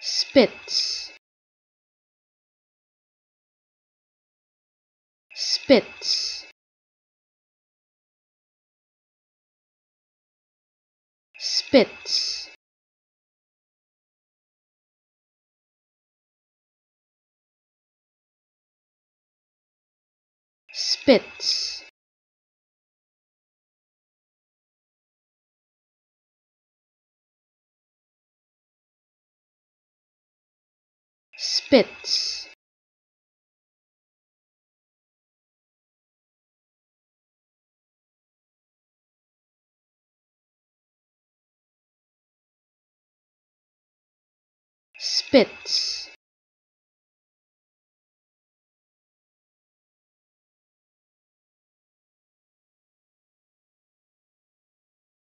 spits spits spits spits spits spits